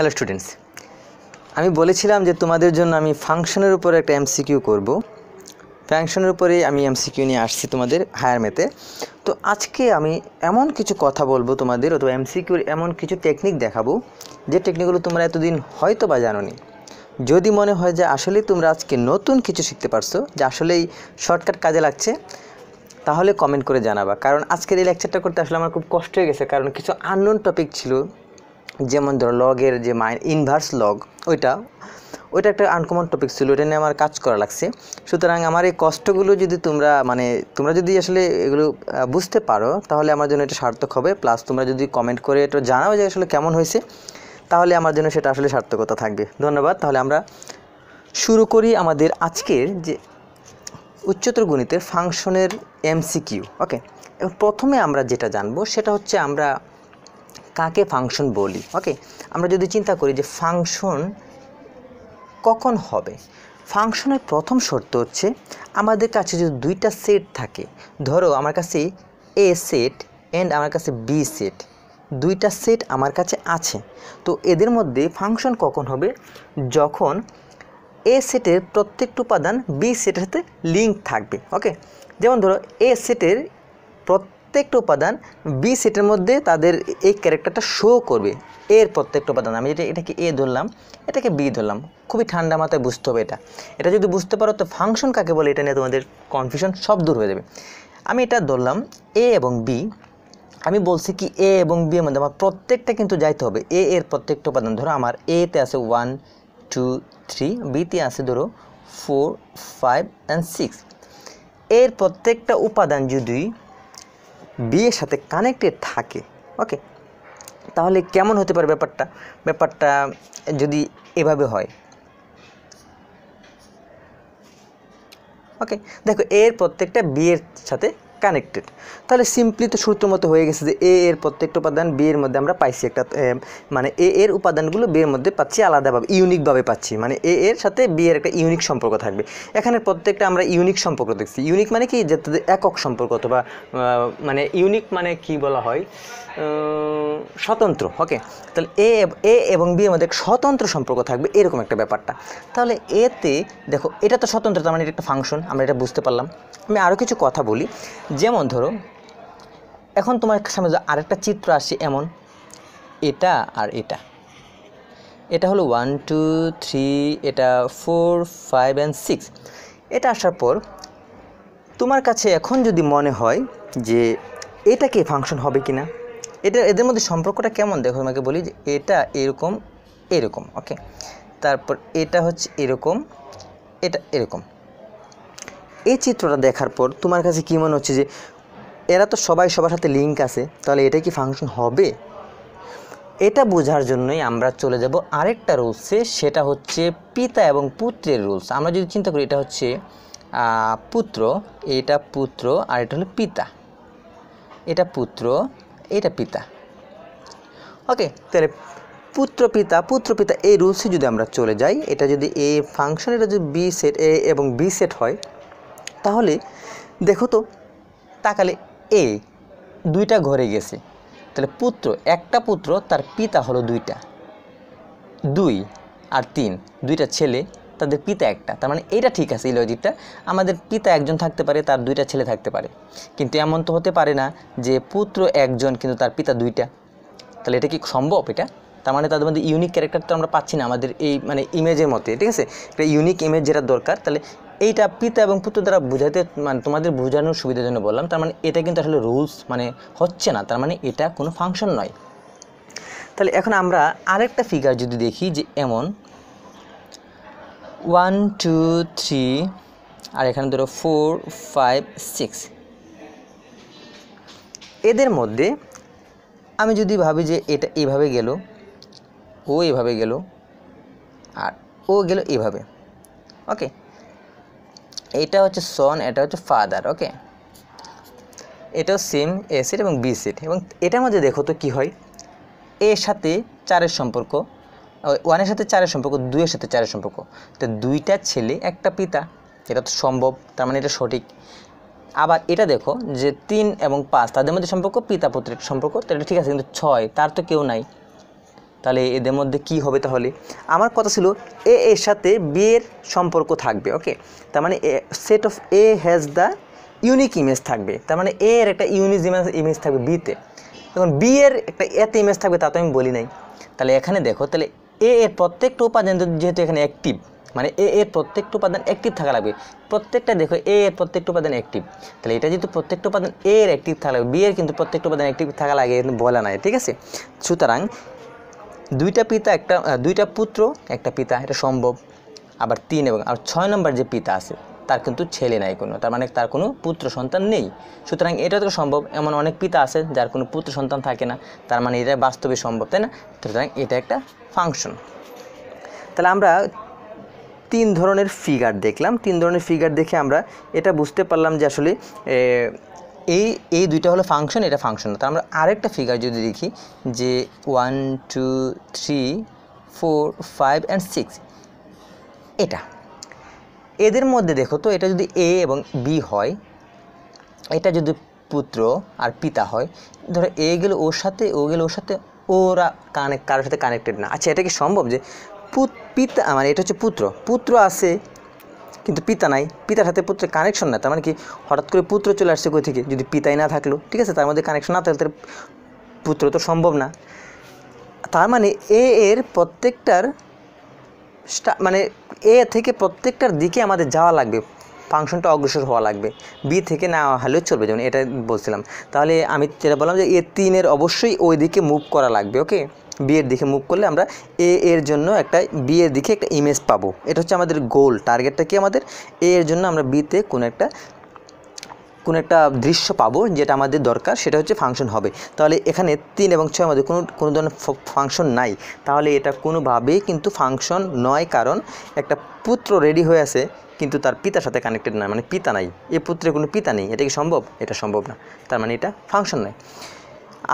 Hello students আমি বলেছিলাম যে তোমাদের জন্য আমি ফাংশনের উপরে একটা এমসিকিউ করব। ফাংশনের উপরে আমি এমসিকিউ নিয়ে আসছি তোমাদের হায়ার মেতে তো আজকে আমি এমন কিছু কথা বলব তোমাদের, অথবা এমসিকিউর এমন কিছু টেকনিক দেখাবো, যে টেকনিকগুলো তোমরা এতদিন হয়তো বা জানোনি। যদি মনে হয় যে আসলেই তোমরা আজকে নতুন কিছু শিখতে পারছ, যে আসলেই শর্টকাট কাজে লাগছে, তাহলে কমেন্ট করে জানাবা। কারণ আজকের এই লেকচারটা করতে আসলে আমার খুব কষ্ট হয়ে গেছে, কারণ কিছু আননোন টপিক ছিল যেমন ধরো লগের যে মাই ইনভার্স লগ ওইটা ওইটা একটা আনকমন টপিক ছিল, ওইটা নিয়ে আমার কাজ করা লাগছে। সুতরাং আমার এই কষ্টগুলো যদি তোমরা মানে তোমরা যদি আসলে এগুলো বুঝতে পারো, তাহলে আমার জন্য এটা সার্থক হবে। প্লাস তোমরা যদি কমেন্ট করে এটা জানাও যে আসলে কেমন হয়েছে, তাহলে আমার জন্য সেটা আসলে সার্থকতা থাকবে। ধন্যবাদ। তাহলে আমরা শুরু করি আমাদের আজকের যে উচ্চতর গণিতের ফাংশনের এমসিকিউ ওকে প্রথমে আমরা যেটা জানব, সেটা হচ্ছে আমরা কাকে ফাংশন বলি? ওকে আমরা যদি চিন্তা করি যে ফাংশন কখন হবে? ফাংশনের প্রথম শর্ত হচ্ছে আমাদের কাছে যদি দুইটা সেট থাকে, ধরো আমার কাছে এ সেট অ্যান্ড আমার কাছে বি সেট দুইটা সেট আমার কাছে আছে, তো এদের মধ্যে ফাংশন কখন হবে? যখন এ সেটের প্রত্যেকটা উপাদান বি সেটের সাথে লিঙ্ক থাকবে ওকে যেমন ধরো এ সেটের প্রত্যেকটা উপাদান বি সেটের মধ্যে তাদের এই ক্যারেক্টারটা শো করবে। এর প্রত্যেকটা উপাদান, আমি যেটা, এটাকে এ ধরলাম, এটাকে বি ধরলাম। খুবই ঠান্ডা মাথায় বুঝতে হবে এটা। এটা যদি বুঝতে পারো, তো ফাংশন কাকে বলে এটা নিয়ে তোমাদের কনফিউশন সব দূর হয়ে যাবে। আমি এটা ধরলাম এ এবং বি আমি বলছি কি এ এবং বি এর মধ্যে আমার প্রত্যেকটা কিন্তু যাইতে হবে। এ এর প্রত্যেকটা উপাদান, ধরো আমার এতে আছে ওয়ান টু থ্রি বিতে আছে ধরো ফোর ফাইভ অ্যান্ড সিক্স এর প্রত্যেকটা উপাদান যদি বি এর সাথে কানেক্টেড থাকে। ওকে তাহলে কেমন হতে পারে ব্যাপারটা? ব্যাপারটা যদি এভাবে হয়। ওকে দেখো, এর প্রত্যেকটা বিয়ের সাথে কানেক্টেড তাহলে সিম্পলি তো সূত্র মতো হয়ে গেছে যে এ এর প্রত্যেকটা উপাদান বি এর মধ্যে আমরা পাইছি একটা মানে এ এর উপাদানগুলো বি এর মধ্যে পাচ্ছি আলাদাভাবে ইউনিকভাবে পাচ্ছি। মানে এ এর সাথে বি এর একটা ইউনিক সম্পর্ক থাকবে। এখানে প্রত্যেকটা আমরা ইউনিক সম্পর্ক দেখছি। ইউনিক মানে কি? যে একক সম্পর্ক অথবা মানে ইউনিক মানে কি বলা হয়? স্বতন্ত্র ওকে তাহলে এ এ এবং বি এর মধ্যে স্বতন্ত্র সম্পর্ক থাকবে, এরকম একটা ব্যাপারটা। তাহলে এতে দেখো, এটা তো স্বতন্ত্র তার মানে এটা একটা ফাংশন আমরা এটা বুঝতে পারলাম। আমি আরও কিছু কথা বলি। যেমন ধরো, এখন তোমার সামনে আরেকটা চিত্র আসছে এমন, এটা আর এটা। এটা হলো ওয়ান টু থ্রি এটা ফোর ফাইভ অ্যান্ড সিক্স এটা আসার পর, তোমার কাছে এখন যদি মনে হয় যে এটা কি ফাংশন হবে কি না এটা এদের মধ্যে সম্পর্কটা কেমন? দেখো তোমাকে বলি যে এটা এরকম এরকম ওকে তারপর এটা হচ্ছে এরকম, এটা এরকম। এই চিত্রটা দেখার পর তোমার কাছে কী মনে হচ্ছে যে এরা তো সবাই সবার সাথে লিঙ্ক আছে, তাহলে এটা কি ফাংশন হবে? এটা বোঝার জন্যই আমরা চলে যাব আরেকটা রুলসে সেটা হচ্ছে পিতা এবং পুত্রের রুলস আমরা যদি চিন্তা করি, এটা হচ্ছে পুত্র, এটা পুত্র আর এটা হলো পিতা। এটা পুত্র এটা পিতা। ওকে তাহলে পুত্র পিতা পুত্র পিতা এই রুলসে যদি আমরা চলে যাই, এটা যদি এ ফাংশন এটা যদি বি সেট এ এবং বি সেট হয়, তাহলে দেখো তো, তাকালে এ দুইটা ঘরে গেছে। তাহলে পুত্র, একটা পুত্র, তার পিতা হলো দুইটা। দুই আর তিন, দুইটা ছেলে তাদের পিতা একটা। তার মানে এটা ঠিক আছে এই লজিকটা আমাদের পিতা একজন থাকতে পারে, তার দুইটা ছেলে থাকতে পারে। কিন্তু এমন তো হতে পারে না যে পুত্র একজন কিন্তু তার পিতা দুইটা। তাহলে এটা কি সম্ভব এটা? তার মানে তাদের মধ্যে ইউনিক ক্যারেক্টার তো আমরা পাচ্ছি না আমাদের এই মানে ইমেজের মধ্যে, ঠিক আছে? একটা ইউনিক ইমেজ যেটা দরকার, তাহলে এইটা পিতা এবং পুত্র দ্বারা বোঝাতে মানে তোমাদের বোঝানোর সুবিধার জন্য বললাম। তার মানে এটা কিন্তু আসলে রুলস মানে হচ্ছে না। তার মানে এটা কোনো ফাংশন নয়। তাহলে এখন আমরা আরেকটা ফিগার যদি দেখি যে এমন ওয়ান টু থ্রি আর এখানে ধরো ফোর ফাইভ সিক্স এদের মধ্যে আমি যদি ভাবি যে এটা এভাবে গেল, ও এভাবে গেল, আর ও গেল এভাবে ওকে এটা হচ্ছে সন এটা হচ্ছে ফাদার ওকে এটাও সেম এ সেট এবং বি সেট এবং এটার মধ্যে দেখো তো কী হয়? এর সাথে চারের সম্পর্ক ওয়ানের সাথে চারের সম্পর্ক, দুইয়ের সাথে চারের সম্পর্ক। তো দুইটা ছেলে, একটা পিতা। এটা তো সম্ভব, তার মানে এটা সঠিক। আবার এটা দেখো যে তিন এবং পাঁচ, তাদের মধ্যে সম্পর্ক, পিতা পুত্রের সম্পর্ক, তো এটা ঠিক আছে, কিন্তু ছয়, তার তো কেউ নাই। তাহলে এদের মধ্যে কি হবে তাহলে? আমার কথা ছিল এ, এর সাথে বি এর সম্পর্ক থাকবে, ওকে? তার মানে set of A has the unique image থাকবে। তার মানে এ এর একটা ইউনিক ইমেজ ইমেজ থাকবে বিতে এখন বি এর একটা এতে ইমেজ থাকবে, তা তো আমি বলি নাই। তাহলে এখানে দেখো, তাহলে এ এর প্রত্যেকটা উপাদান যেহেতু এখানে অ্যাক্টিভ মানে এ এর প্রত্যেকটা উপাদান অ্যাক্টিভ থাকা লাগবে, প্রত্যেকটা দেখো এ এর প্রত্যেকটা উপাদান অ্যাক্টিভ তাহলে এটা যেহেতু প্রত্যেকটা উপাদান এ এর অ্যাক্টিভ থাকা লাগবে বি এর কিন্তু প্রত্যেকটা উপাদান অ্যাক্টিভ থাকা লাগে বলা নাই, ঠিক আছে? সুতরাং দুইটা পিতা একটা, দুইটা পুত্র, একটা পিতা, এটা সম্ভব। আবার তিন এবং, আর ছয় নম্বর যে পিতা আছে তার কিন্তু ছেলে নাই কোনো, তার মানে তার কোনো পুত্র সন্তান নেই। সুতরাং এটা তো সম্ভব, এমন অনেক পিতা আছে যার কোনো পুত্র সন্তান থাকে না, তার মানে এটা বাস্তবে সম্ভব, তাই না? সুতরাং এটা একটা ফাংশন। তাহলে আমরা তিন ধরনের ফিগার দেখলাম, তিন ধরনের ফিগার দেখে আমরা এটা বুঝতে পারলাম যে আসলে এই এই দুইটা হলো ফাংশন, এটা ফাংশন না। তো আমরা আরেকটা ফিগার যদি দেখি, যে one two three four five and six এটা। এদের মধ্যে দেখো তো, এটা যদি এ এবং বি হয়, এটা যদি পুত্র আর পিতা হয়, ধরো এ গেলে ওর সাথে, ও গেলে ওর সাথে, ওরা কানেক্ট কারোর সাথে কানেক্টেড না। আচ্ছা এটা কি সম্ভব যে পুত, পিতা মানে এটা হচ্ছে পুত্র পুত্র আছে, কিন্তু পিতা নাই, পিতার সাথে পুত্রের কানেকশন না, তার মানে কি হঠাৎ করে পুত্র চলে আসছে কই থেকে যদি পিতাই না থাকল, ঠিক আছে, তার মধ্যে কানেকশন না থাকলে তার পুত্র তো সম্ভব না। তার মানে এ এর প্রত্যেকটার মানে এ থেকে প্রত্যেকটার দিকে আমাদের যাওয়া লাগবে ফাংশনটা অগ্রসর হওয়া লাগবে। বি থেকে না হলেও চলবে, যেমন এটা বলছিলাম। তাহলে আমি যেটা বললাম যে, এ তিনের অবশ্যই ওই দিকে মুভ করা লাগবে ওকে বি এর দিকে মুভ করলে আমরা এ এর জন্য একটা বি এর দিকে একটা ইমেজ পাবো। এটা হচ্ছে আমাদের গোল টার্গেটটা কি আমাদের? এ এর জন্য আমরা বিতে কোনো একটা কোনো একটা দৃশ্য পাবো যেটা আমাদের দরকার, সেটা হচ্ছে ফাংশন হবে। তাহলে এখানে তিন এবং ছয়ের মধ্যে কোনো কোনো ধরনের ফাংশন নাই। তাহলে এটা কোনোভাবেই কিন্তু ফাংশন নয়, কারণ একটা পুত্র রেডি হয়ে আছে, কিন্তু তার পিতার সাথে কানেক্টেড নয় মানে পিতা নাই। এ পুত্রের কোনো পিতা নেই। এটা কি সম্ভব? এটা সম্ভব না। তার মানে এটা ফাংশন নয়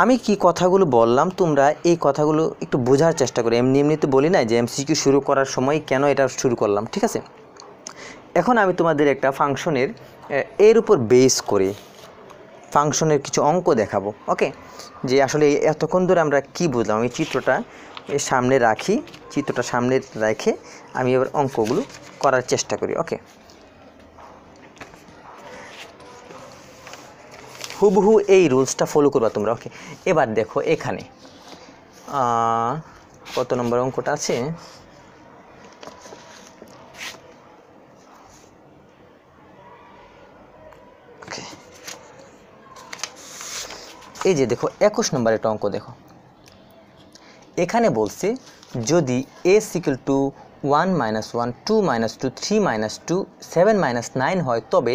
আমি কি কথাগুলো বললাম? তোমরা এই কথাগুলো একটু বোঝার চেষ্টা করো। এমনি এমনি তো বলি না যে এমসিকিউ শুরু করার সময় কেন এটা শুরু করলাম। ঠিক আছে? এখন আমি তোমাদের একটা ফাংশনের এর উপর বেস করে ফাংশনের কিছু অঙ্ক দেখাবো ওকে যে আসলে এতক্ষণ ধরে আমরা কি বুঝলাম? এই চিত্রটা সামনে রাখি, চিত্রটা সামনে রেখে আমি এবার অঙ্কগুলো করার চেষ্টা করি ওকে হুবহু এই রুলসটা ফলো করবা তোমরা ওকে এবার দেখো এখানে কত নম্বর অঙ্কটা আছে? এই যে দেখো, একুশ নম্বর একটা অঙ্ক দেখো। এখানে বলছে, যদি A equal to one minus one two minus two three minus two seven minus nine হয়, তবে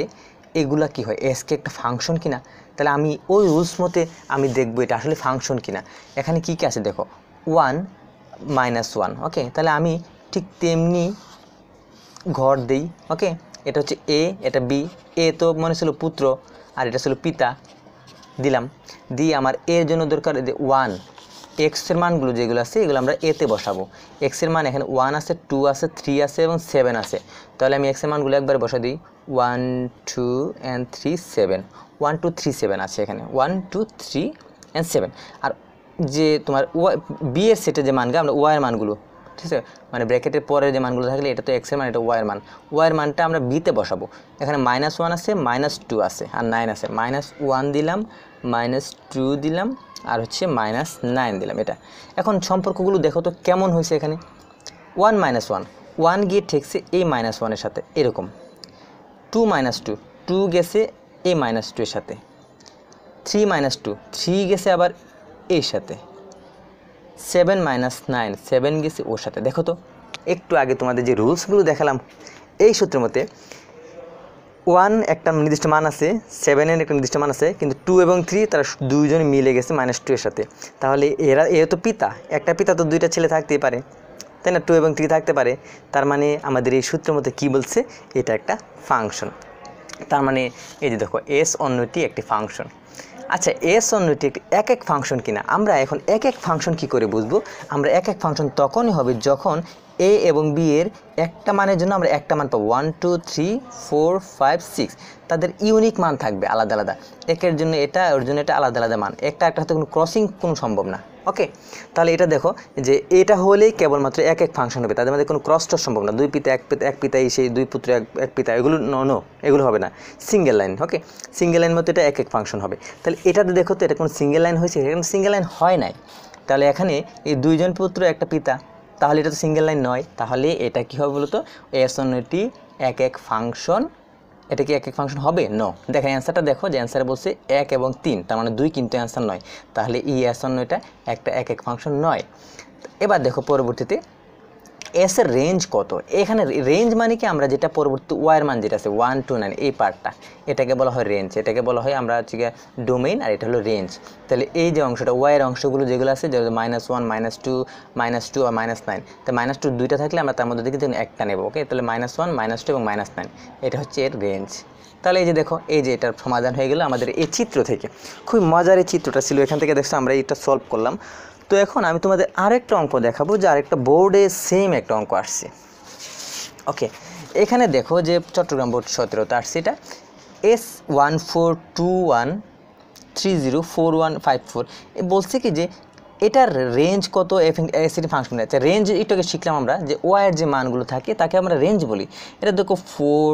এগুলা কি হয়? এসকে একটা ফাংশন কিনা? তাহলে আমি ওই রুলস মতে আমি দেখব এটা আসলে ফাংশন কিনা। এখানে কি কী আছে দেখো? ওয়ান মাইনাস ওয়ান ওকে তাহলে আমি ঠিক তেমনি ঘর দেই ওকে এটা হচ্ছে এ এটা বি এ তো মনে ছিল পুত্র, আর এটা ছিল পিতা। দিলাম। দিয়ে আমার এর জন্য দরকার ওয়ান এক্সের মানগুলো যেগুলো আছে, এগুলো আমরা এতে বসাবো। এক্সের মান এখানে ওয়ান আছে টু আছে থ্রি আছে এবং সেভেন আছে। তাহলে আমি এক্সের মানগুলো একবার বসা দিই। One two and three seven one two three seven আছে এখানে। One two three and seven আর যে তোমার ওয়া বি এর সেটের যে মানগুলো, আমরা ওয়াইয়ের মানগুলো ঠিক আছে? মানে ব্র্যাকেটের পরে যে মানগুলো থাকলে এটা তো এক্সের মান, এটা ওয়াইয়ের মান। ওয়াইয়ের মানটা আমরা বিতে বসাবো। এখানে মাইনাস ওয়ান আছে মাইনাস টু আছে, আর নাইন আছে। মাইনাস ওয়ান দিলাম মাইনাস টু দিলাম, আর হচ্ছে মাইনাস নাইন দিলাম এটা। এখন সম্পর্কগুলো দেখো তো কেমন হয়েছে এখানে? ওয়ান মাইনাস ওয়ান ওয়ান গিয়ে ঠেকছে এই মাইনাস ওয়ানের সাথে, এরকম। টু মাইনাস টু টু গেছে এই মাইনাস টু এর সাথে। থ্রি মাইনাস টু থ্রি গেছে আবার এর সাথে। সেভেন মাইনাস নাইন, সেভেন গেছে ওর সাথে। দেখো তো, একটু আগে তোমাদের যে রুলসগুলো দেখালাম, এই সূত্রের মতে ওয়ান একটা নির্দিষ্ট মান আছে, সেভেনের একটা নির্দিষ্ট মান আছে, কিন্তু টু এবং থ্রি তারা দুইজন মিলে গেছে মাইনাস টু এর সাথে। তাহলে এরা এ তো পিতা, একটা পিতা তো দুইটা ছেলে থাকতেই পারে, তাই না? টু এবং থ্রি থাকতে পারে, তার মানে আমাদের এই সূত্রের মধ্যে কী বলছে? এটা একটা ফাংশন। তার মানে এই যে দেখো, এস অন্যটি একটি ফাংশন। আচ্ছা এস অন্যটি এক এক ফাংশন কিনা? আমরা এখন এক এক ফাংশন কি করে বুঝব? আমরা এক এক ফাংশন তখনই হবে যখন এ এবং বি এর একটা মানের জন্য আমরা একটা মান পাবো। One two three four five six তাদের ইউনিক মান থাকবে আলাদা আলাদা। একের জন্য এটা, ওর জন্য এটা আলাদা আলাদা মান। একটা একটা হাতে কোনো ক্রসিং কোনো সম্ভব না। ওকে তাহলে এটা দেখো যে এটা হলেই কেবলমাত্র এক এক ফাংশন হবে। তাদের মধ্যে কোনো ক্রসটা সম্ভব না। দুই পিতা, এক পিতা, এক পিতাই সেই দুই পুত্র, এক এক পিতা, এগুলো নো এগুলো হবে না। Single line okay single line মতো এটা এক এক ফাংশন হবে। তাহলে এটাতে দেখো তো, এটা কোনো সিঙ্গেল লাইন হয়েছে? এখানে সিঙ্গেল লাইন হয় নাই। তাহলে এখানে এই দুইজন পুত্র, একটা পিতা তাহলে এটা তো সিঙ্গেল লাইন নয়। তাহলে এটা কী হবে বলতো? এস অন্যটি এক এক ফাংশন এটা কি এক এক ফাংশন হবে? ন দেখো অ্যান্সারটা দেখো যে অ্যান্সারে বলছে এক এবং তিন, তার মানে দুই কিন্তু অ্যান্সার নয়। তাহলে ই এস অন্য এটা একটা এক এক ফাংশন নয়। এবার দেখো পরবর্তীতে এস এর রেঞ্জ কত? এখানে রেঞ্জ মানে কি? আমরা যেটা পরবর্তী ওয়ার মান যেটা আছে ওয়ান টু নাইন এই পার্টটা এটাকে বলা হয় রেঞ্জ এটাকে বলা হয় আমরা হচ্ছে ডোমেইন আর এটা হলো রেঞ্জ তাহলে এই যে অংশটা ওয়াইয়ের অংশগুলো যেগুলো আছে যে minus one minus two minus two আর মাইনাস নাইন তো মাইনাস টু দুইটা থাকলে আমরা তার মধ্যে থেকে দেখুন একটা নেব ওকে তাহলে মাইনাস ওয়ান মাইনাস টু এবং মাইনাস নাইন এটা হচ্ছে এর রেঞ্জ তাহলে এই যে দেখো, এই যে এটার সমাধান হয়ে গেল আমাদের এই চিত্র থেকে। খুবই মজার এই চিত্রটা ছিল। এখান থেকে দেখছ আমরা এটা সলভ করলাম। তো এখন আমি তোমাদের আরেকটা অঙ্ক দেখাবো, যে আরেকটা বোর্ডে সেম একটা অঙ্ক আসছে। ওকে এখানে দেখো যে চট্টগ্রাম বোর্ড সতেরোতে আসছে এটা S one four two one three zero four one five four বলছে কি যে এটার রেঞ্জ কত এসিটি ফাংশন আছে রেঞ্জ এটাকে শিখলাম আমরা, যে ওয়াইয়ের যে মানগুলো থাকে তাকে আমরা রেঞ্জ বলি। এটা দেখো four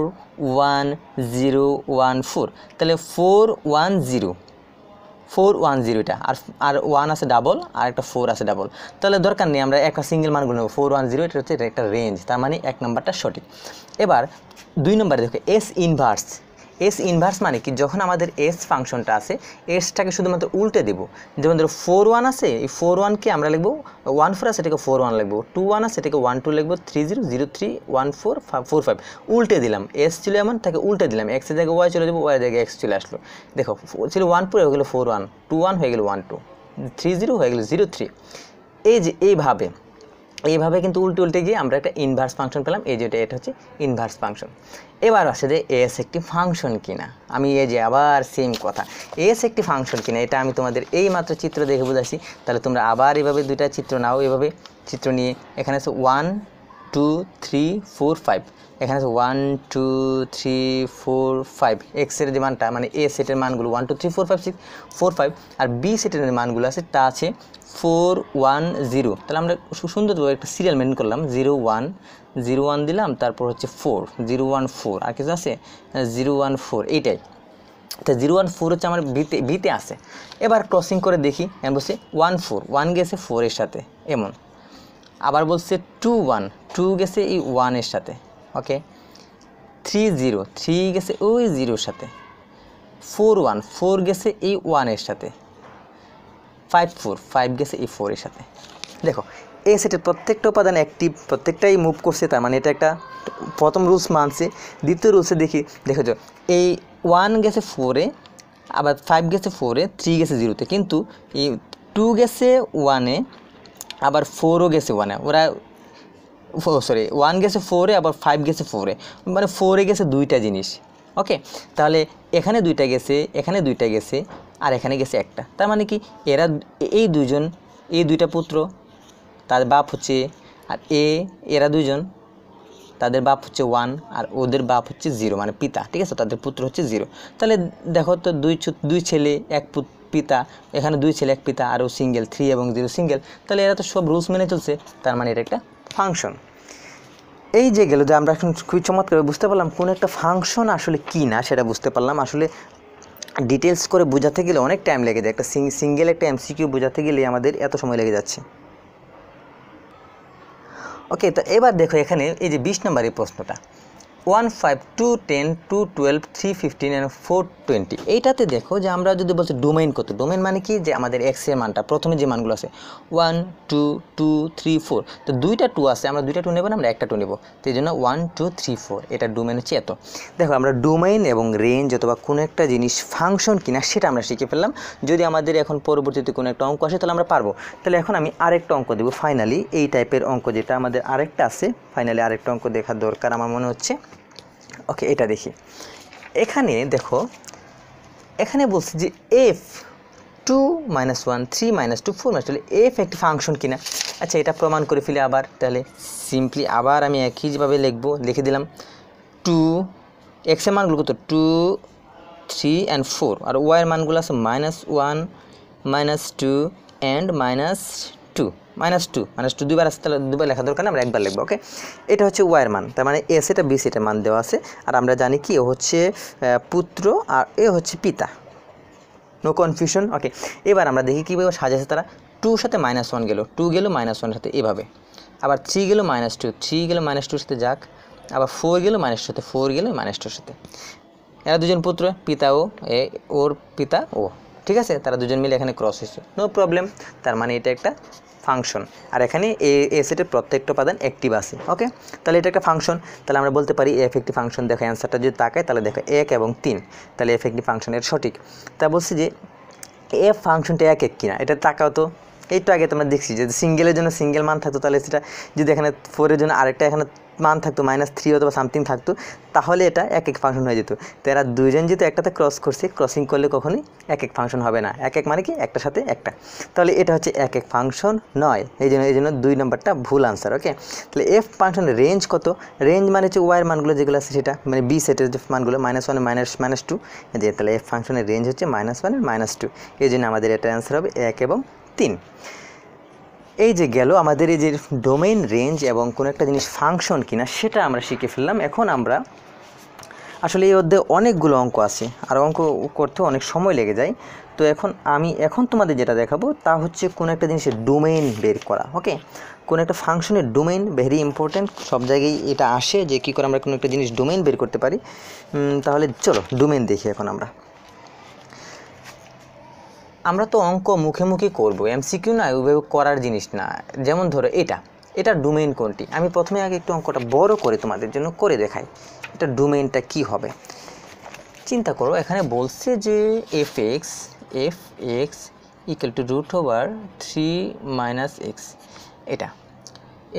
one zero one four তাহলে four one zero four one zero এটা। আর আর ওয়ান আছে ডাবল আর একটা ফোর আছে ডাবল তাহলে দরকার নেই, আমরা একটা সিঙ্গেল মানগুলো নেব। ফোর ওয়ান জিরো এটা হচ্ছে একটা রেঞ্জ তার মানে এক নম্বরটা সঠিক। এবার দুই নম্বরে দেখো এস ইনভার্স এস ইনভার্স মানে কি? যখন আমাদের এস ফাংশনটা আছে এসটাকে শুধুমাত্র উল্টে দেবো। যেমন ধরো ফোর ওয়ান আছে, এই ফোর ওয়ানকে আমরা লিখব ওয়ান ফোর আছে, এটাকে ফোর ওয়ান লিখব। টু ওয়ান আছে, এটাকে ওয়ান টু লিখব three zero zero three one four four five উল্টে দিলাম। এস ছিল এমন, তাকে উল্টে দিলাম। এক্সের জায়গায় ওয়াই চলে যাব ওয়াই জায়গায় এক্স চলে আসলো। দেখো ছিল ওয়ান ফোর হয়ে গেলো ফোর ওয়ান টু ওয়ান হয়ে গেলো ওয়ান টু থ্রি জিরো হয়ে গেলো জিরো থ্রি এই যে, এইভাবে এইভাবে কিন্তু উল্টে উল্টে গিয়ে আমরা একটা ইনভার্স ফাংশন পেলাম। এই যেটা এটা হচ্ছে ইনভার্স ফাংশন এবার আসে যে এস একটি ফাংশন কিনা। আমি এ যে আবার সেম কথা। এস একটি ফাংশন কিনা, এটা আমি তোমাদের এই মাত্র চিত্র দেখে বুঝাচ্ছি। তাহলে তোমরা আবার এভাবে দুইটা চিত্র নাও। এভাবে চিত্র নিয়ে এখানে আছে one two three four five এখানে আছে one two three four five এক্সের যে মানটা মানে এ সেটের মানগুলো one two three four five six four five আর বি সেটের মানগুলো আছে, তা আছে ফোর ওয়ান জিরো তাহলে আমরা সুন্দরভাবে একটা সিরিয়াল মেনটেন করলাম জিরো ওয়ান জিরো ওয়ান দিলাম, তারপর হচ্ছে ফোর জিরো ওয়ান ফোর আর কিছু আছে? জিরো ওয়ান ফোর এইটাই। তা জিরো ওয়ান ফোর হচ্ছে আমার বিতে বিতে আছে। এবার ক্রসিং করে দেখি আমি বলছি ওয়ান ফোর ওয়ান গেছে ফোরের সাথে, এমন। আবার বলছে টু ওয়ান টু গেছে এই ওয়ানের সাথে ওকে থ্রি জিরো থ্রি গেছে ওই জিরোর সাথে ফোর ওয়ান ফোর গেছে এই ওয়ানের সাথে ফাইভ ফোর ফাইভ গেছে এই ফোরের সাথে। দেখো, এই সেটের প্রত্যেকটা উপাদান অ্যাক্টিভ প্রত্যেকটাই মুভ করছে, তার মানে এটা একটা প্রথম রুলস মানছে, দ্বিতীয় রুলসে দেখি, দেখো যে এই ওয়ান গেছে ফোরে আবার ফাইভ গেছে ফোরে থ্রি গেছে জিরোতে কিন্তু এই টু গেছে ওয়ানে আবার ফোরও গেছে ওয়ানে ওরা সরি ওয়ান গেছে ফোরে আবার ফাইভ গেছে ফোরে মানে ফোরে গেছে দুইটা জিনিস। ওকে তাহলে এখানে দুইটা গেছে, এখানে দুইটা গেছে, আর এখানে গেছে একটা। তার মানে কি? এরা এই দুইজন, এই দুইটা পুত্র তাদের বাপ হচ্ছে, আর এ, এরা দুজন তাদের বাপ হচ্ছে ওয়ান আর ওদের বাপ হচ্ছে জিরো মানে পিতা। ঠিক আছে? তাদের পুত্র হচ্ছে জিরো তাহলে দেখো তো দুই দুই ছেলে, এক পিতা, এখানে দুই ছেলে, এক পিতা, আরও সিঙ্গেল থ্রি এবং জিরো সিঙ্গেল তাহলে এরা তো সব রুলস মেনে চলছে, তার মানে এটা একটা ফাংশন এই যে গেল যে আমরা এখন খুবই চমৎকার বুঝতে পারলাম কোন একটা ফাংশন আসলে কি না, সেটা বুঝতে পারলাম। আসলে ডিটেলস করে বোঝাতে গেলে অনেক টাইম লেগে যায়। একটা সিঙ্গেল একটা এমসিকিউ বোঝাতে গেলে আমাদের এত সময় লেগে যাচ্ছে। ওকে তো এবার দেখো এখানে এই যে বিশ নম্বরের প্রশ্নটা। One five two ten two twelve three fifteen and four twenty এইটাতে দেখো যে আমরা যদি বলছি ডোমেইন কত? ডোমেইন মানে কি? যে আমাদের এক্সের মানটা, প্রথমে যে মানগুলো আছে one two two three four তো দুইটা টু আছে, আমরা দুইটা টু নেব না, আমরা একটা টু নেব। তো এই জন্য ওয়ান টু থ্রি ফোর এটা ডোমেইন হচ্ছে এত। দেখো, আমরা ডোমেইন এবং রেঞ্জ অথবা কোনো একটা জিনিস ফাংশন কিনা সেটা আমরা শিখে ফেললাম। যদি আমাদের এখন পরবর্তীতে কোনো একটা অঙ্ক আসে, তাহলে আমরা পারব। তাহলে এখন আমি আরেকটা অঙ্ক দেবো। ফাইনালি এই টাইপের অঙ্ক যেটা আমাদের আরেকটা আছে ফাইনালি আরেকটা অঙ্ক দেখার দরকার আমার মনে হচ্ছে। ওকে, এটা দেখি। এখানে দেখো, এখানে বলছে যে F two minus one three minus two four minus তাহলে এফ একটি ফাংশন কিনা? আচ্ছা এটা প্রমাণ করে ফেলে আবার, তাহলে সিম্পলি আবার আমি একইভাবে লিখব, লিখে দিলাম টু এক্সের মানগুলো কত? টু থ্রি অ্যান্ড ফোর আর ওয়াইয়ের মানগুলো আছে minus one minus two and minus two minus two minus two দুবার আসতে দুবার লেখা দরকার আমরা একবার লিখব ওকে এটা হচ্ছে ওয়াইয়ের মান, তার মানে এ সেটা বি সেটা মান দেওয়া আছে, আর আমরা জানি কি হচ্ছে পুত্র আর এ হচ্ছে পিতা। নো কনফিউশন ওকে এবার আমরা দেখি কীভাবে সাজাচ্ছে তারা। টুর সাথে মাইনাস ওয়ান গেল, টু গেল মাইনাস ওয়ানের সাথে এভাবে। আবার থ্রি গেল মাইনাস টু থ্রি গেল মাইনাস টুর সাথে যাক, আবার ফোর গেল মাইনাস টুর সাথে ফোর গেল মাইনাস টুর সাথে। এরা দুজন পুত্র, পিতা ও, এ, ওর পিতা, ও। ঠিক আছে? তারা দুজন মিলে এখানে ক্রস হয়েছে। নো প্রবলেম তার মানে এটা একটা ফাংশন। আর এখানে এ এ সেটের প্রত্যেকটা উপাদান অ্যাক্টিভ আছে ওকে তাহলে এটা একটা ফাংশন। তাহলে আমরা বলতে পারি এফ একটি ফাংশন। দেখো অ্যান্সারটা যদি তাকায়, তাহলে দেখো এক এবং তিন। তাহলে এফ একটি ফাংশনের সঠিক। তা বলছি যে এফ ফাংশনটা এক এক কিনা? এটা তাকাও তো। এইটা আগে তোমরা দেখছি যে সিঙ্গেলের জন্য সিঙ্গেল মান থাকতো, তাহলে সেটা যদি এখানে ফোরের জন্য আরেকটা এখানে মান থাকতো মাইনাস থ্রি অথবা সামথিং থাকতো, তাহলে এটা এক এক ফাংশন হয়ে যেত। তো এরা দুইজন যেহেতু একটাতে ক্রস করছে ক্রসিং করলে কখনোই এক এক ফাংশন হবে না। এক এক মানে কি? একটার সাথে একটা। তাহলে এটা হচ্ছে এক এক ফাংশন নয়। এই জন্য এই জন্য দুই নম্বরটা ভুল আনসার ওকে তাহলে এফ ফাংশনের রেঞ্জ কত? রেঞ্জ মানে হচ্ছে ওয়াইয়ের মানগুলো যেগুলো আছে সেটা মানে বি সেটের যে মানগুলো minus one minus minus two যে তাহলে এফ ফাংশনের রেঞ্জ হচ্ছে মাইনাস ওয়ান মাইনাস টু এই জন্য আমাদের এটা অ্যান্সার হবে এক এবং তিন। এই যে গেল, আমাদের এই যে ডোমেইন রেঞ্জ এবং কোনো একটা জিনিস ফাংশন কিনা, সেটা আমরা শিখে ফেললাম। এখন আমরা আসলে এই অধ্যায়ে অনেকগুলো অঙ্ক আছে, আর অঙ্ক করতে অনেক সময় লেগে যায়। তো এখন আমি এখন তোমাদের যেটা দেখাবো, তা হচ্ছে কোনো একটা জিনিসের ডোমেইন বের করা ওকে কোনো একটা ফাংশনের ডোমেইন ভেরি ইম্পর্ট্যান্ট সব জায়গায় এটা আসে যে কী করে আমরা কোনো একটা জিনিস ডোমেইন বের করতে পারি। তাহলে চলো ডোমেইন দেখি এখন আমরা। আমরা তো অঙ্ক মুখে মুখে করব এমসিকিউ না ওইভাবে করার জিনিস না। যেমন ধরো এটা এটা ডোমেইন কোনটি? আমি প্রথমে আগে একটু অঙ্কটা বড় করে তোমাদের জন্য করে দেখাই, এটা ডোমেইনটা কি হবে? চিন্তা করো, এখানে বলছে যে F x F x equal to root over three minus x এটা।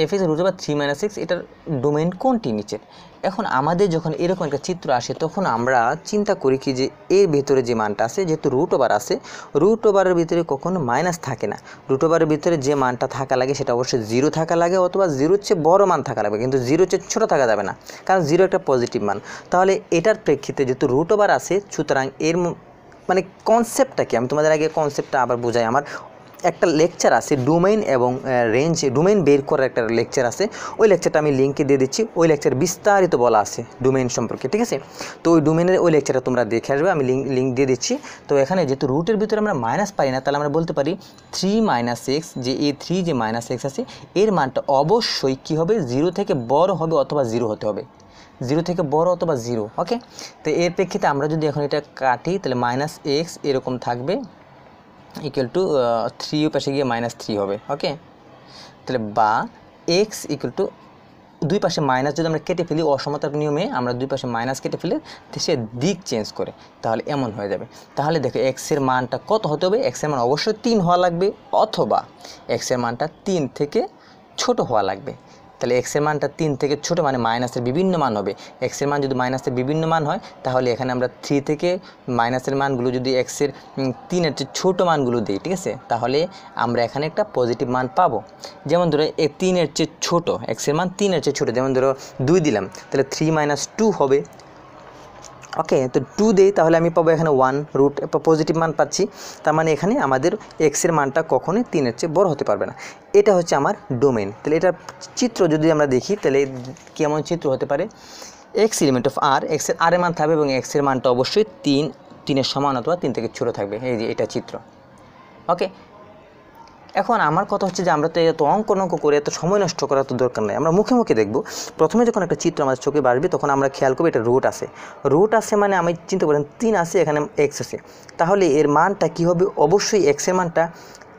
F x root over three minus x এটার ডোমেইন কোনটি নিচের? এখন আমাদের যখন এরকম একটা চিত্র আসে, তখন আমরা চিন্তা করি কি যে এর ভেতরে যে মানটা আছে, যেহেতু রুট ওভার আছে রুট ওভারের ভিতরে কখনো মাইনাস থাকে না। রুট ওভারের ভিতরে যে মানটা থাকা লাগে, সেটা অবশ্যই জিরো থাকা লাগে অথবা জিরোর চেয়ে বড় মান থাকা লাগবে, কিন্তু জিরোর চেয়ে ছোটো থাকা যাবে না, কারণ জিরো একটা পজিটিভ মান। তাহলে এটার প্রেক্ষিতে যেহেতু রুট ওভার আছে, সুতরাং এর মানে কনসেপ্টটা কি? আমি তোমাদের আগে কনসেপ্টটা আবার বোঝাই। আমার একটা লেকচার আছে ডোমেইন এবং রেঞ্জ ডোমেইন বের করার একটা লেকচার আছে। ওই লেকচারটা আমি লিঙ্কে দিয়ে দিচ্ছি। ওই লেকচার বিস্তারিত বলা আছে ডোমেইন সম্পর্কে, ঠিক আছে? তো ওই ডোমেইনের ওই লেকচারটা তোমরা দেখে আসবে, আমি লিঙ্ক লিঙ্ক দিয়ে দিচ্ছি। তো এখানে যেহেতু রুটের ভিতরে আমরা মাইনাস পাই না, তাহলে আমরা বলতে পারি থ্রি মাইনাস এক্স যে এই থ্রি যে মাইনাস এক্স আছে, এর মানটা অবশ্যই কী হবে? জিরো থেকে বড় হবে অথবা জিরো হতে হবে। জিরো থেকে বড় অথবা জিরো ওকে তো এর প্রেক্ষিতে আমরা যদি এখন এটা কাটি, তাহলে মাইনাস এক্স এরকম থাকবে। ইকুয়াল টু থ্রি পাশে গিয়ে মাইনাস থ্রি হবে ওকে তাহলে বা এক্স ইকুয়াল টু দুই পাশে মাইনাস যদি আমরা কেটে ফেলি, অসমতার নিয়মে আমরা দুই পাশে মাইনাস কেটে ফেলে সে দিক চেঞ্জ করে, তাহলে এমন হয়ে যাবে। তাহলে দেখো এক্সের মানটা কত হতে হবে? এক্সের মান অবশ্যই তিন হওয়া লাগবে, অথবা এক্সের মানটা তিন থেকে ছোট হওয়া লাগবে। তাহলে এক্সের মানটা তিন থেকে ছোটো মানে মাইনাসের বিভিন্ন মান হবে। এক্সের মান যদি মাইনাসের বিভিন্ন মান হয়, তাহলে এখানে আমরা থ্রি থেকে মাইনাসের মানগুলো যদি এক্সের তিনের চেয়ে ছোটো মানগুলো দিই, ঠিক আছে? তাহলে আমরা এখানে একটা পজিটিভ মান পাবো। যেমন ধরো এ তিনের চেয়ে ছোটো এক্সের মান তিনের চেয়ে ছোটো। যেমন ধরো দুই দিলাম, তাহলে থ্রি মাইনাস টু হবে। ওকে তো টু দেই তাহলে আমি পাবো এখানে ওয়ান রুট পজিটিভ মান পাচ্ছি। তার মানে এখানে আমাদের এক্সের মানটা কখনোই তিনের চেয়ে বড় হতে পারবে না। এটা হচ্ছে আমার ডোমেন তাহলে এটার চিত্র যদি আমরা দেখি, তাহলে কেমন চিত্র হতে পারে? এক্স এলিমেন্ট অফ আর এক্সের আর এর মান থাকবে এবং এক্সের মানটা অবশ্যই তিন, তিনের সমান অথবা তিন থেকে ছোটো থাকবে। এই যে এটা চিত্র। ওকে এখন আমার কথা হচ্ছে যে আমরা তো এত অঙ্ক অঙ্ক করে এত সময় নষ্ট করার তো দরকার নেই। আমরা মুখে মুখে দেখব। প্রথমে যখন একটা চিত্র আমাদের চোখে বাড়বে, তখন আমরা খেয়াল করব এটা রুট আছে। রুট আছে মানে আমি চিন্তা করেন তিন আছে, এখানে এক্স আছে। তাহলে এর মানটা কি হবে? অবশ্যই এক্সের মানটা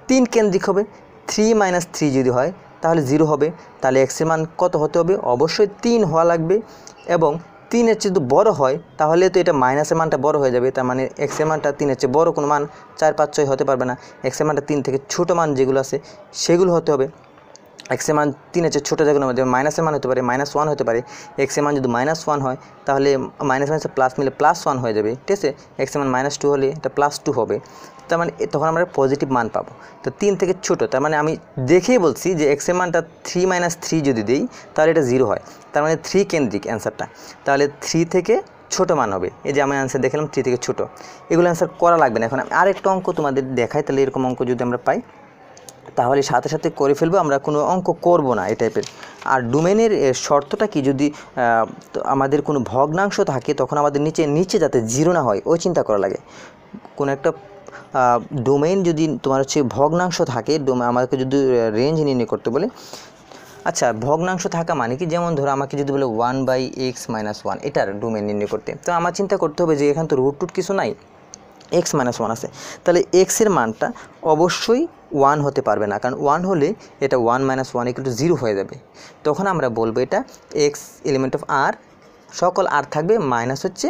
তিন কেন্দ্রিক হবে। থ্রি মাইনাস থ্রি যদি হয়, তাহলে জিরো হবে। তাহলে এক্সের মান কত হতে হবে? অবশ্যই তিন হওয়া লাগবে এবং তিনের চেয়ে যদি বড় হয়, তাহলে তো এটা মাইনাসের মানটা বড় হয়ে যাবে। তার মানে এক্সের মানটা তিনের চেয়ে বড় কোনো মান চার, পাঁচ, ছয় হতে পারবে না। এক্সের মানটা তিন থেকে ছোটো মান যেগুলো আছে, সেগুলো হতে হবে। এক্সের মান তিনের চেয়ে ছোটো যেগুলো যেমন মাইনাসের মান হতে পারে মাইনাস ওয়ান হতে পারে। এক্সের মান যদি মাইনাস ওয়ান হয়, তাহলে মাইনাস মাইনাসে প্লাস মিলে প্লাস ওয়ান হয়ে যাবে। ঠিক আছে? এক্সের মান মাইনাস টু হলে এটা প্লাস টু হবে। তার মানে তখন আমরা পজিটিভ মান পাবো। তো তিন থেকে ছোটো, তার মানে আমি দেখেই বলছি যে এক্সের মানটা থ্রি মাইনাস থ্রি যদি দিই, তাহলে এটা জিরো হয়। তার মানে থ্রি কেন্দ্রিক অ্যান্সারটা তাহলে থ্রি থেকে ছোটো মান হবে। এই যে আমি অ্যান্সার দেখলাম থ্রি থেকে ছোটো। এগুলো অ্যান্সার করা লাগবে না। এখন আরেকটা অঙ্ক তোমাদের দেখাই, তাহলে এরকম অঙ্ক যদি আমরা পাই, তাহলে সাথে সাথে করে ফেলব। আমরা কোনো অঙ্ক করব না এই টাইপের আর ডোমেনের শর্তটা কি? যদি আমাদের কোনো ভগ্নাংশ থাকে, তখন আমাদের নিচে নিচে যাতে জিরো না হয়, ওই চিন্তা করা লাগে। কোনো একটা ডোমেইন যদি তোমার হচ্ছে ভগ্নাংশ থাকে ডোমে আমাকে যদি রেঞ্জ নির্ণয় করতে বলে আচ্ছা ভগ্নাংশ থাকা মানে কি? যেমন ধরো আমাকে যদি বলে one by x minus one এটার ডোমেন নির্ণয় করতে। তো আমার চিন্তা করতে হবে যে এখানে তো রুট টুট কিছু নাই এক্স মাইনাস ওয়ান আছে। তাহলে এক্সের মানটা অবশ্যই ওয়ান হতে পারবে না, কারণ ওয়ান হলে এটা one minus one equal to zero হয়ে যাবে। তখন আমরা বলব এটা এক্স এলিমেন্ট অফ আর সকল আর থাকবে মাইনাস হচ্ছে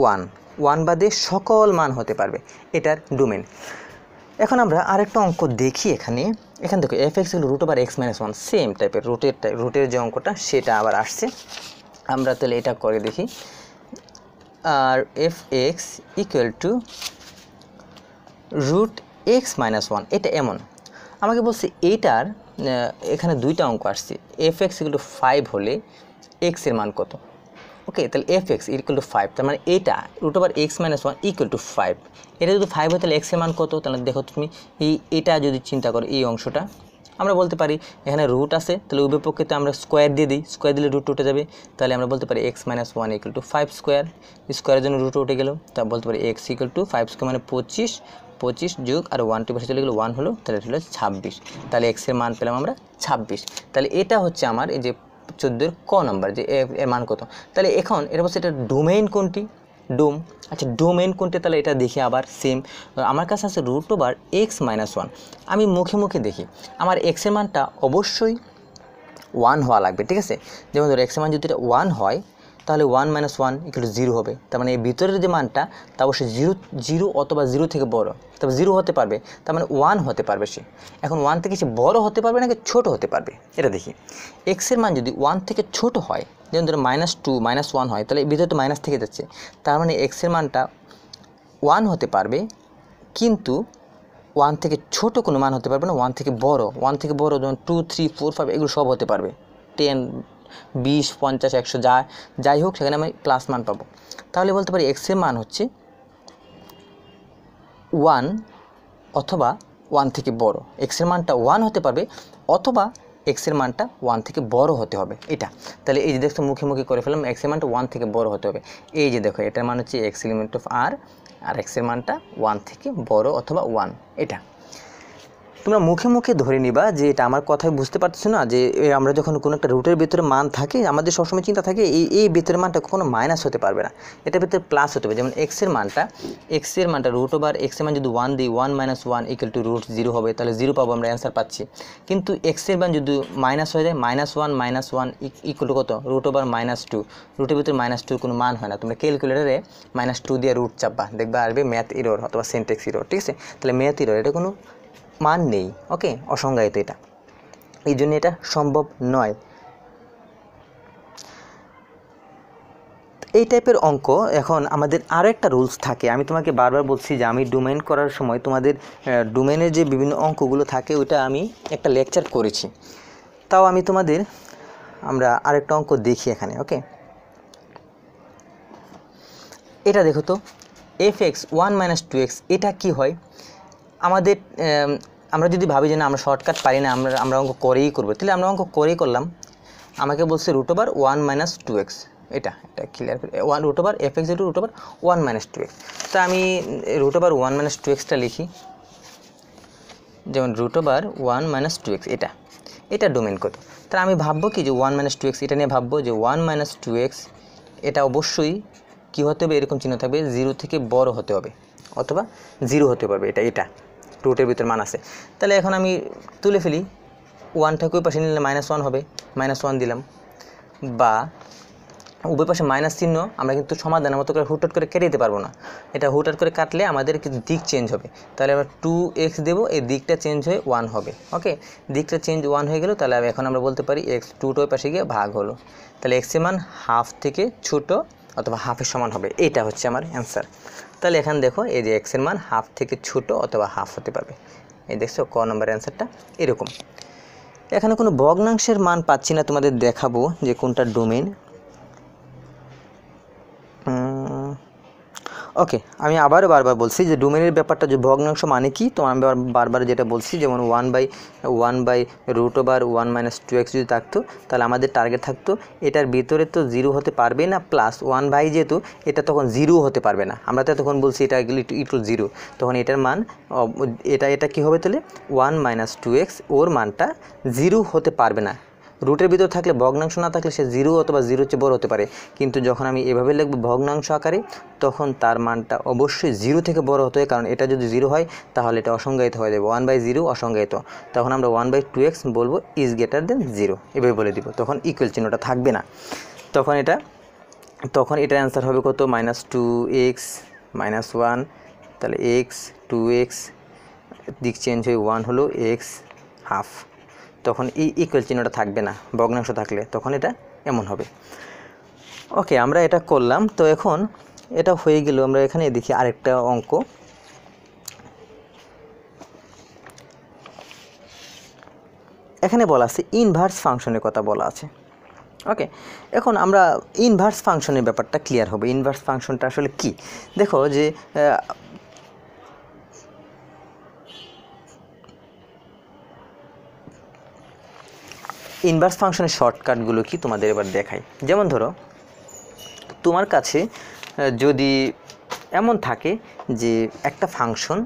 ওয়ান ওয়ান বাদে সকল মান হতে পারবে, এটার ডোমেন এখন আমরা আরেকটা অঙ্ক দেখি এখানে। এখান থেকে এফ এক্স হলো root over x minus one same টাইপের রুটের রুটের যে অঙ্কটা, সেটা আবার আসছে। আমরা তাহলে এটা করে দেখি। আর F x equal to root x minus one এটা এমন। আমাকে বলছে এইটার এখানে দুইটা অঙ্ক আসছে। এফ এক্স টু ফাইভ হলে এক্সের মান কত? ওকে তাহলে F x equal to five তার মানে এটা root over x minus one equal to five এটা যদি ফাইভ হয়, তাহলে এক্সের মান কত? তাহলে দেখো তুমি, এই, এটা যদি চিন্তা করো, এই অংশটা, আমরা বলতে পারি এখানে রুট আছে, তাহলে উভয় পক্ষেতে আমরা স্কোয়ার দিয়ে দিই স্কোয়ার দিলে রুট উঠে যাবে, তাহলে আমরা বলতে পারি x minus one equal to five square স্কোয়ারের জন্য রুট উঠে গেল, তা বলতে পারি x equal to five square মানে পঁচিশ পঁচিশ যুগ আর ওয়ান টু পাশে চলে গেলো ওয়ান হলো, তাহলে হলো ছাব্বিশ, তাহলে এক্সের মান পেলাম আমরা ছাব্বিশ, তাহলে এটা হচ্ছে আমার এই যে চোদ্দোর ক নাম্বার, যে এর মান কত? তাহলে এখন এটা বলছে এটা ডোমেইন কোনটি? ডোম আচ্ছা ডোমেইন কোনটি? তাহলে এটা দেখি আবার সেম আমার কাছে আছে root over x minus one আমি মুখে মুখে দেখি, আমার এক্সের মানটা অবশ্যই ওয়ান হওয়া লাগবে, ঠিক আছে? যেমন ধরো এক্সের মান যদি এটা ওয়ান হয় তাহলে one minus one equal to zero হবে। তার মানে এই ভিতরের যে মানটা, তা অবশ্যই জিরো জিরো অথবা জিরো থেকে বড়। তবে জিরো হতে পারবে, তার মানে ওয়ান হতে পারবে সে। এখন ওয়ান থেকে সে বড় হতে পারবে নাকি ছোট হতে পারবে? এটা দেখি। এক্সের মান যদি ওয়ান থেকে ছোট হয়, যেমন ধরো মাইনাস টু মাইনাস ওয়ান হয়, তাহলে এই ভিতরে তো মাইনাস থেকে যাচ্ছে। তার মানে এক্সের মানটা ওয়ান হতে পারবে, কিন্তু ওয়ান থেকে ছোট কোনো মান হতে পারবে না ওয়ান থেকে বড়। ওয়ান থেকে বড় যেমন টু থ্রি ফোর ফাইভ এগুলো সব হতে পারবে। টেন বিশ, পঞ্চাশ, একশো যা যাই হোক, সেখানে আমি প্লাস মান পাবো। তাহলে বলতে পারি এক্সের মান হচ্ছে ওয়ান অথবা ওয়ান থেকে বড়। এক্সের মানটা ওয়ান হতে পারবে অথবা এক্সের মানটা ওয়ান থেকে বড় হতে হবে। এটা। তাহলে এই যে দেখছ, মুখে মুখে করে ফেললাম এক্সের মানটা ওয়ান থেকে বড় হতে হবে। এই যে দেখো, এটার মান হচ্ছে এক্স এলিমেন্ট অফ আর আর এক্সের মানটা ওয়ান থেকে বড় অথবা ওয়ান এটা। তোমরা মুখে মুখে ধরে নিবা যে এটা আমার কথায় বুঝতে পারতেছো না, যে আমরা যখন কোনো একটা রুটের ভিতরে মান থাকে, আমাদের সবসময় চিন্তা থাকে এই এই ভিতরের মানটা কখনো মাইনাস হতে পারবে না। এটার ভিতরে প্লাস হতে হবে যেমন এক্সের মানটা এক্সের মানটা রুট ওভার এক্সের মান যদি ওয়ান দিই one minus one equal to root zero হবে, তাহলে জিরো পাবো আমরা অ্যান্সার পাচ্ছি। কিন্তু এক্সের মান যদি মাইনাস হয়ে যায় minus one minus one equal to কত? রুট ওভার মাইনাস টু রুটের ভিতরে মাইনাস টুর কোনো মান হয় না। তোমরা ক্যালকুলেটারে মাইনাস টু দিয়ে রুট চাপবা। দেখবা আসবে ম্যাথ ইরোর অথবা সেন্টেক্স ইরোর ঠিক আছে? তাহলে ম্যাথ ইরোর এটা কোনো মান নেই ওকে অসংজ্ঞায়িত এটা। এই জন্য এটা সম্ভব নয়। এই টাইপের অঙ্ক এখন আমাদের আরও একটা রুলস থাকে। আমি তোমাকে বারবার বলছি যে আমি ডোমেন করার সময় তোমাদের ডোমেনের যে বিভিন্ন অঙ্কগুলো থাকে ওইটা আমি একটা লেকচার করেছি। তাও আমি তোমাদের আমরা আরেকটা অঙ্ক দেখি এখানে ওকে এটা দেখো তো F x one minus two x এটা কী হয়? আমাদের আম, আমরা যদি ভাবি যে না, আমরা শর্টকাট পারি না, আমরা আমরা অঙ্ক করেই করব, তাহলে আমরা অঙ্ক করেই করলাম। আমাকে বলছে root over one minus two x এটা এটা clear one root over F x into root over one minus two x তা আমি root over one minus two extra লিখি। যেমন root over one minus two x এটা এটা domain কত তা আমি ভাববো কি যে ওয়ান মাইনাস টু এক্স এটা নিয়ে ভাববো যে ওয়ান মাইনাস টু এক্স এটা অবশ্যই কী হতে হবে? এরকম চিহ্ন থাকবে জিরো থেকে বড় হতে হবে, অথবা জিরো হতে পারবে, এটা এটা। রুটের ভিতর মান আছে। তাহলে এখন আমি তুলে ফেলি ওয়ানটাকে ওই পাশে নিলে মাইনাস ওয়ান হবে মাইনাস ওয়ান দিলাম। বা উভয় পাশে মাইনাস চিহ্ন আমরা কিন্তু সমাধানের মতো করে হুটহাট করে কেটে দিতে পারব না। এটা হুটহাট করে কাটলে আমাদের কিন্তু দিক চেঞ্জ হবে। তাহলে আমরা টু এক্স দেবো, এই দিকটা চেঞ্জ হয়ে ওয়ান হবে। ওকে দিকটা চেঞ্জ ওয়ান হয়ে গেল, তাহলে এখন আমরা বলতে পারি এক্স টুটা ওই পাশে গিয়ে ভাগ হলো। তাহলে এক্সের মান হাফ থেকে ছোটো অথবা হাফের সমান হবে। এটা হচ্ছে আমার অ্যান্সার তাহলে এখানে দেখো, এই যে এক্সের মান হাফ থেকে ছোটো অথবা হাফ হতে পারবে। এই দেখছ, ক নম্বর অ্যান্সারটা এরকম। এখানে কোনো ভগ্নাংশের মান পাচ্ছি না, তোমাদের দেখাবো যে কোনটা ডোমেন ওকে আমি আবারও বারবার বলছি যে ডোমেনের ব্যাপারটা যে ভগ্নাংশ মানে কি, তো আমি বারবার যেটা বলছি, যেমন one by one by root over one minus two x যদি থাকতো, তাহলে আমাদের টার্গেট থাকতো, এটার ভিতরে তো জিরো হতে পারবে না প্লাস ওয়ান বাই যেহেতু, এটা তখন জিরো হতে পারবে না। আমরা তো তখন বলছি এটা ইটু জিরো তখন এটার মান এটা এটা কী হবে তাহলে? ওয়ান মাইনাস টু এক্স ওর মানটা জিরো হতে পারবে না। রুটের ভিতর থাকলে ভগ্নাংশ না থাকলে সে জিরো অথবা জিরোর চেয়ে বড় হতে পারে। কিন্তু যখন আমি এভাবে লিখব ভগ্নাংশ আকারে, তখন তার মানটা অবশ্যই জিরো থেকে বড় হতে হয়, কারণ এটা যদি জিরো হয়, তাহলে এটা অসংজ্ঞায়িত হয়ে যাবে। ওয়ান বাই জিরো অসংজ্ঞায়িত। তখন আমরা ওয়ান বাই টু এক্স বলব ইজ গ্রেটার দেন জিরো। এভাবে বলে দিব। তখন ইকুয়াল চিহ্নটা থাকবে না। তখন এটা তখন এটা অ্যান্সার হবে কত? Minus two x minus one তাহলে এক্স টু এক্স দিক চেঞ্জ হয়ে ওয়ান হলো এক্স হাফ তখন এই ইকুয়াল চিহ্নটা থাকবে না, ভগ্নাংশ থাকলে তখন এটা এমন হবে। ওকে আমরা এটা করলাম। তো এখন এটা হয়ে গেল, আমরা এখানে দেখি আরেকটা অঙ্ক। এখানে বলা আছে ইনভার্স ফাংশনের কথা বলা আছে। ওকে এখন আমরা ইনভার্স ফাংশনের ব্যাপারটা ক্লিয়ার হবে। ইনভার্স ফাংশনটা আসলে কি? দেখো যে ইনভার্স ফাংশনের শর্টকাটগুলো কি তোমাদের এবার দেখাই। যেমন ধরো, তোমার কাছে যদি এমন থাকে যে একটা ফাংশন